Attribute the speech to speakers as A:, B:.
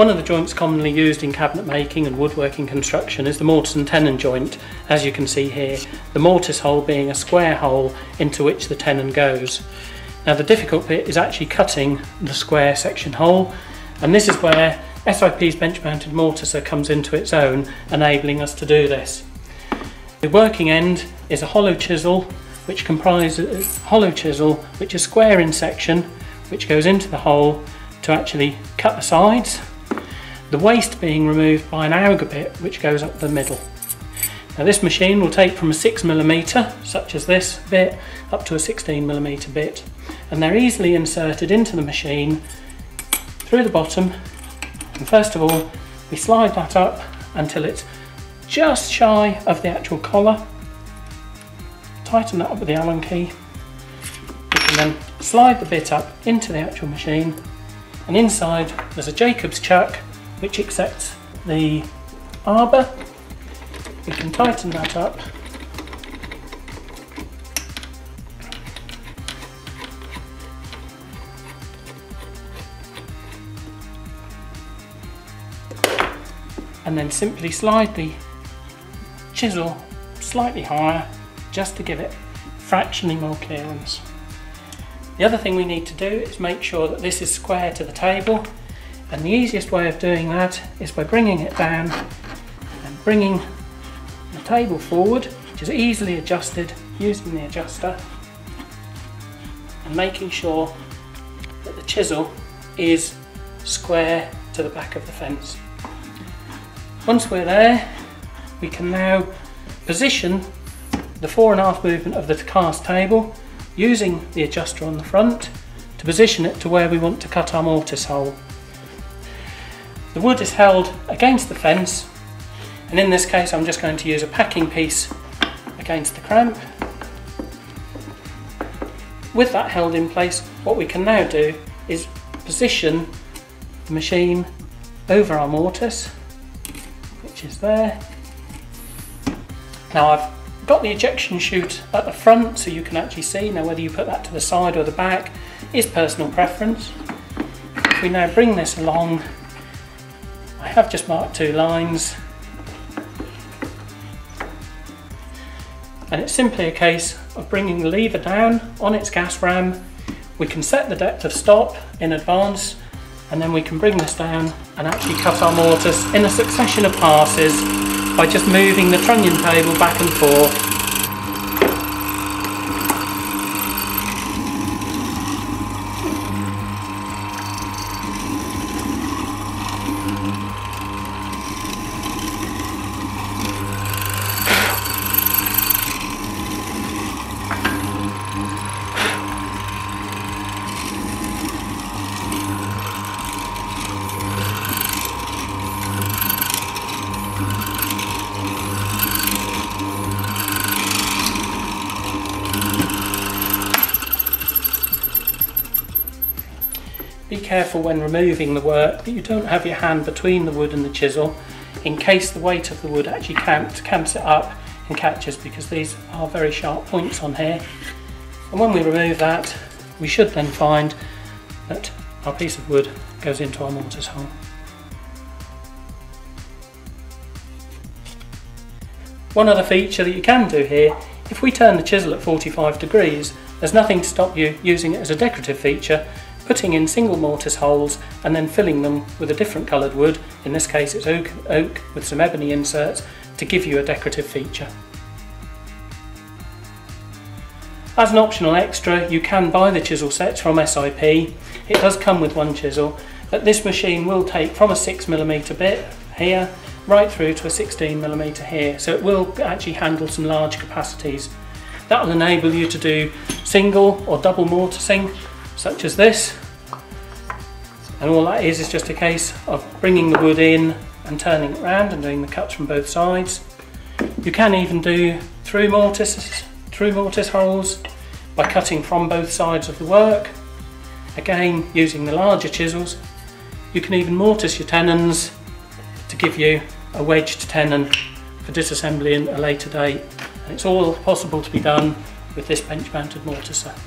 A: One of the joints commonly used in cabinet making and woodworking construction is the mortise and tenon joint, as you can see here, the mortise hole being a square hole into which the tenon goes. Now the difficult bit is actually cutting the square section hole, and this is where SIP's bench mounted mortiser comes into its own, enabling us to do this. The working end is a hollow chisel, which comprises hollow chisel, which is square in section, which goes into the hole to actually cut the sides the waste being removed by an auger bit which goes up the middle. Now this machine will take from a 6mm, such as this bit, up to a 16mm bit, and they're easily inserted into the machine through the bottom, and first of all we slide that up until it's just shy of the actual collar, tighten that up with the Allen key, we can then slide the bit up into the actual machine, and inside there's a Jacob's chuck which accepts the arbor. We can tighten that up. And then simply slide the chisel slightly higher just to give it fractionally more clearance. The other thing we need to do is make sure that this is square to the table and the easiest way of doing that is by bringing it down and bringing the table forward, which is easily adjusted using the adjuster, and making sure that the chisel is square to the back of the fence. Once we're there, we can now position the four and a half movement of the cast table using the adjuster on the front to position it to where we want to cut our mortise hole. The wood is held against the fence and in this case I'm just going to use a packing piece against the cramp. With that held in place what we can now do is position the machine over our mortise which is there. Now I've got the ejection chute at the front so you can actually see now whether you put that to the side or the back is personal preference. If we now bring this along have just marked two lines. And it's simply a case of bringing the lever down on its gas ram. We can set the depth of stop in advance and then we can bring this down and actually cut our mortise in a succession of passes by just moving the trunnion table back and forth Be careful when removing the work that you don't have your hand between the wood and the chisel in case the weight of the wood actually camps, camps it up and catches because these are very sharp points on here. And when we remove that, we should then find that our piece of wood goes into our mortise hole. One other feature that you can do here, if we turn the chisel at 45 degrees, there's nothing to stop you using it as a decorative feature putting in single mortise holes and then filling them with a different coloured wood, in this case it's oak, oak with some ebony inserts, to give you a decorative feature. As an optional extra, you can buy the chisel sets from SIP. It does come with one chisel, but this machine will take from a 6mm bit here right through to a 16mm here, so it will actually handle some large capacities. That will enable you to do single or double mortising such as this. And all that is is just a case of bringing the wood in and turning it around and doing the cuts from both sides. You can even do through mortises, through mortise holes by cutting from both sides of the work. Again, using the larger chisels. You can even mortise your tenons to give you a wedged tenon for disassembly at a later date. And it's all possible to be done with this bench mounted mortiser.